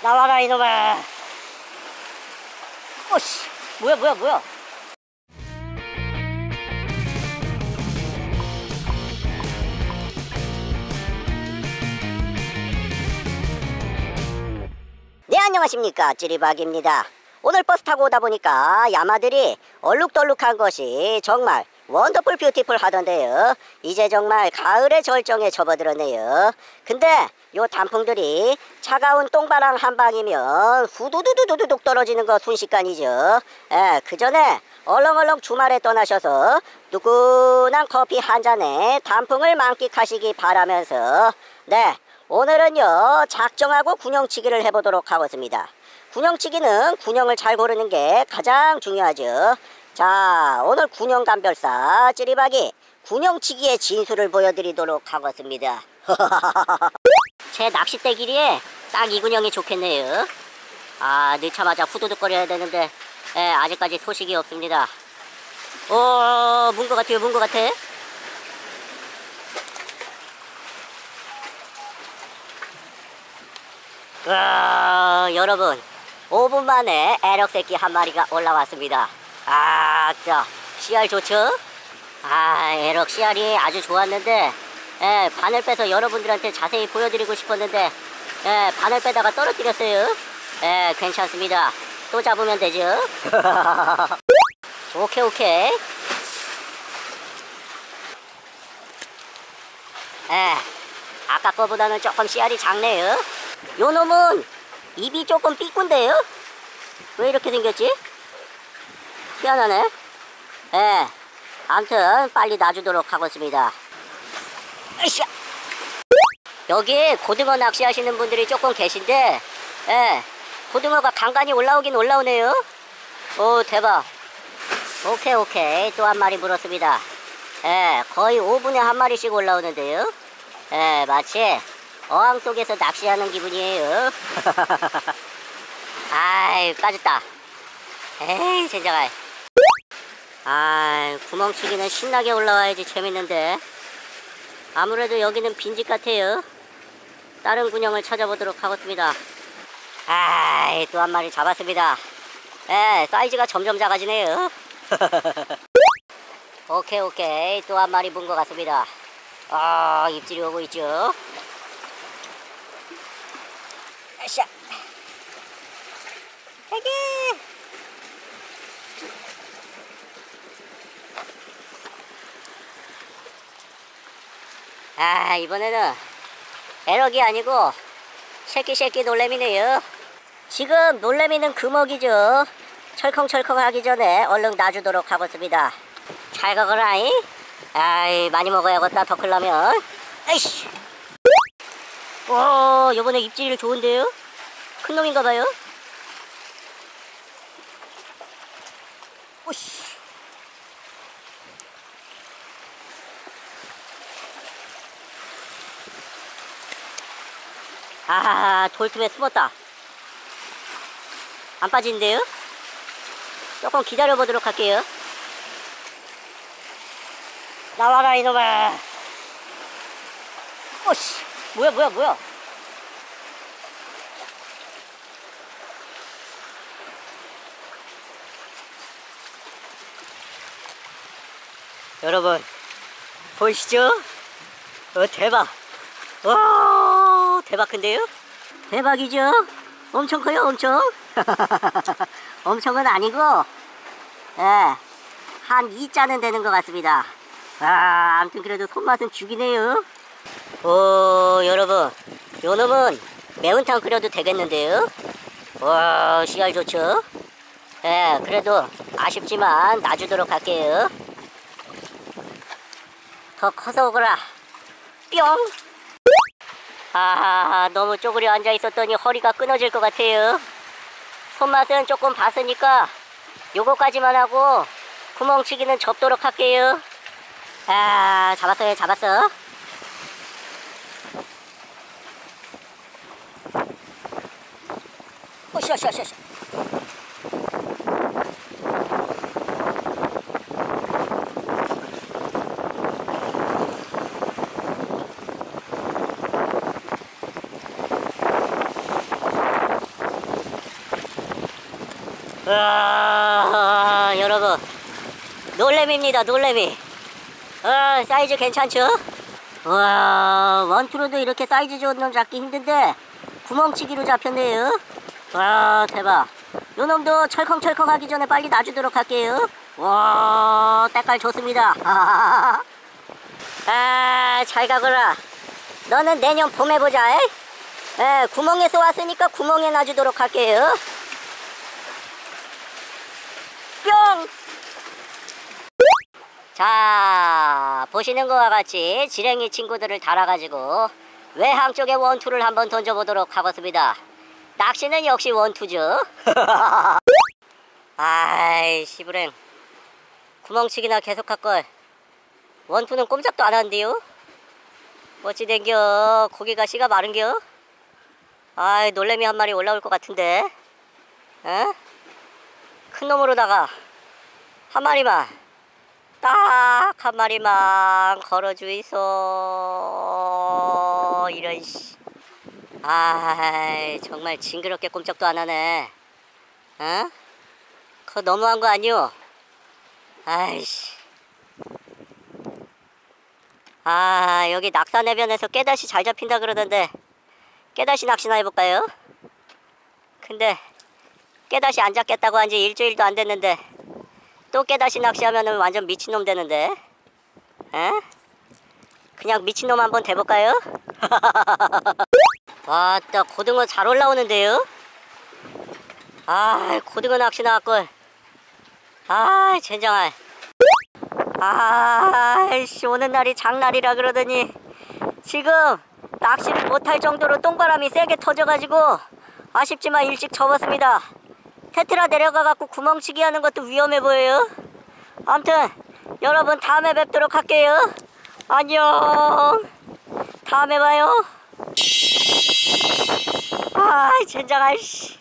나와라 이놈아. 오씨 뭐야 뭐야 뭐야? 네 안녕하십니까. 쯔리박입니다. 오늘 버스 타고 오다 보니까 やま들이 얼룩덜룩한 것이 정말 wonderful beautiful 하던데요. 이제 정말 가을의 절정에 접어들었네요. 근데 요 단풍들이 차가운 똥바람 한 방이면 후두두두두둑 떨어지는 거 순식간이죠. 예, 그 전에 얼렁얼렁 주말에 떠나셔서 누구난 커피 한 잔에 단풍을 만끽하시기 바라면서 네 오늘은요 작정하고 군용치기를 해보도록 하겠습니다. 군용치기는 군용을 잘 고르는 게 가장 중요하죠. 자 오늘 군용감별사 찌리박이 군용치기의 진수를 보여드리도록 하겠습니다 제 낚싯대 길이에 딱 이 군용이 좋겠네요. 아 넣자마자 후두둑거려야 되는데 예, 아직까지 소식이 없습니다. 어, 문것 같아요 문것 같아. 와, 여러분 5분 만에 에럭새끼 한 마리가 올라왔습니다. 아, 자, 씨알 좋죠? 아, 에럭 씨알이 아주 좋았는데 예, 바늘 빼서 여러분들한테 자세히 보여드리고 싶었는데 예, 바늘 빼다가 떨어뜨렸어요 예, 괜찮습니다 또 잡으면 되죠 오케이 오케이 예, 아까 거보다는 조금 씨알이 작네요 요 놈은 입이 조금 삐꾼데요? 왜 이렇게 생겼지? 희한하네. 예. 아무튼 빨리 놔주도록 하겠습니다. 으쌰! 여기 고등어 낚시하시는 분들이 조금 계신데, 예. 고등어가 간간히 올라오긴 올라오네요. 오, 대박. 오케이, 오케이. 또 한 마리 물었습니다. 예, 거의 5분에 한 마리씩 올라오는데요. 예, 마치 어항 속에서 낚시하는 기분이에요. 아이, 빠졌다. 에이, 젠장아. 아, 구멍치기는 신나게 올라와야지 재밌는데. 아무래도 여기는 빈집 같아요. 다른 군형을 찾아보도록 하겠습니다. 아이, 또 한 마리 잡았습니다. 에, 사이즈가 점점 작아지네요. 오케이, 오케이. 또 한 마리 본 것 같습니다. 아, 입질이 오고 있죠. 아샤. 여기. 아, 이번에는 에럭이 아니고 새끼 새끼 놀래미네요. 지금 놀래미는 금어기죠. 철컹철컹 하기 전에 얼른 놔주도록 하겠습니다. 잘 가거라이. 아이, 많이 먹어야겠다, 더 클라면. 에이씨. 오, 요번에 입질 좋은데요? 큰 놈인가봐요? 오씨. 아, 돌틈에 숨었다. 안 빠지는데요? 조금 기다려 보도록 할게요. 나와라, 이놈아. 오씨. 뭐야, 뭐야, 뭐야. 여러분 보이시죠? 어 대박 와 대박 큰데요? 대박이죠? 엄청 커요 엄청? 엄청은 아니고 예, 한 2자는 되는 것 같습니다. 아 아무튼 그래도 손맛은 죽이네요. 오 여러분 요 놈은 매운탕 끓여도 되겠는데요? 와 씨알 좋죠? 예 그래도 아쉽지만 놔주도록 할게요. 더 커서 오거라. 뿅 아, 너무 쪼그려 앉아 있었더니 허리가 끊어질 것 같아요. 손맛은 조금 봤으니까 요거까지만 하고 구멍치기는 접도록 할게요. 아, 잡았어요, 잡았어. 샤, 샤. 와, 여러분. 놀래미입니다 놀래미. 아, 사이즈 괜찮죠? 와 원투로도 이렇게 사이즈 좋은 놈 잡기 힘든데 구멍치기로 잡혔네요. 와 대박. 요 놈도 철컹철컹 하기 전에 빨리 놔주도록 할게요. 와 때깔 좋습니다. 아잘 가거라. 너는 내년 봄에 보자 에? 에, 구멍에서 왔으니까 구멍에 놔주도록 할게요 뿅! 자, 보시는 것과 같이 지렁이 친구들을 달아가지고 외항 쪽에 원투를 한번 던져보도록 하겠습니다. 낚시는 역시 원투죠. 아이, 시부랭. 구멍치기나 계속 할걸. 원투는 꼼짝도 안 하는데요? 어찌 된겨? 고기가 씨가 마른겨? 아이, 놀래미 한 마리 올라올 것 같은데. 어? 큰 놈으로다가 한 마리만 딱 한 마리만 걸어주이소 이런 씨 아이 정말 징그럽게 꼼짝도 안 하네 어? 그거 너무한 거 아니오? 아이씨 아 여기 낙산해변에서 깨다시 잘 잡힌다 그러던데 깨다시 낚시나 해볼까요? 근데 깨다시 안 잡겠다고 한 지 일주일도 안 됐는데 또 깨다시 낚시하면 완전 미친놈 되는데 에? 그냥 미친놈 한번 돼볼까요? 와따 고등어 잘 올라오는데요? 아 고등어 낚시 나왔걸 아 젠장할 아씨 오는 날이 장날이라 그러더니 지금 낚시를 못할 정도로 똥바람이 세게 터져가지고 아쉽지만 일찍 접었습니다 테트라 내려가갖고 구멍치기 하는 것도 위험해 보여요. 아무튼 여러분 다음에 뵙도록 할게요. 안녕. 다음에 봐요. 아, 젠장할 씨.